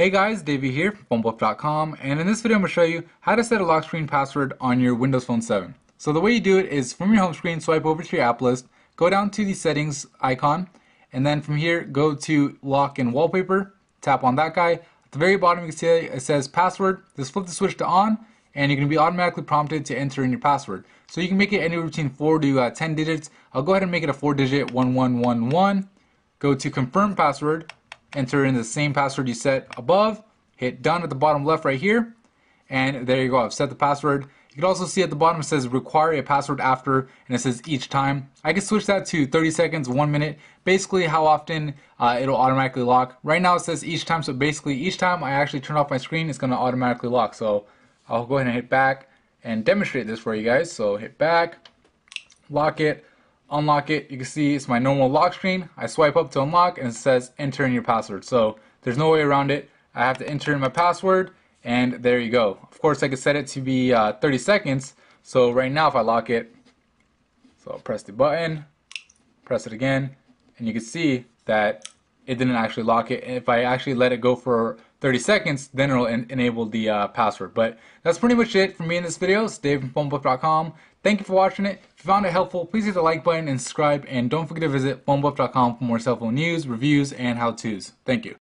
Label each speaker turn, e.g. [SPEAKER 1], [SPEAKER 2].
[SPEAKER 1] Hey guys, Davey here from PhoneBuff.com and in this video I'm going to show you how to set a lock screen password on your Windows Phone 7. So the way you do it is from your home screen, swipe over to your app list, go down to the settings icon, and then from here go to lock and wallpaper, tap on that guy. At the very bottom you can see it says password, just flip the switch to on and you're going to be automatically prompted to enter in your password. So you can make it anywhere between 4 to uh, 10 digits. I'll go ahead and make it a 4 digit 1111. Go to confirm password enter in the same password you set above, hit done at the bottom left right here, and there you go, I've set the password. You can also see at the bottom it says require a password after, and it says each time. I can switch that to 30 seconds, one minute, basically how often uh, it'll automatically lock. Right now it says each time, so basically each time I actually turn off my screen, it's gonna automatically lock. So I'll go ahead and hit back and demonstrate this for you guys. So hit back, lock it, unlock it, you can see it's my normal lock screen. I swipe up to unlock and it says enter in your password. So there's no way around it. I have to enter in my password and there you go. Of course I could set it to be uh, 30 seconds. So right now if I lock it, so I'll press the button, press it again, and you can see that it didn't actually lock it. If I actually let it go for 30 seconds, then it'll en enable the uh, password. But that's pretty much it for me in this video. It's Dave from phonebuff.com. Thank you for watching it. If you found it helpful, please hit the like button and subscribe. And don't forget to visit phonebuff.com for more cell phone news, reviews, and how-tos. Thank you.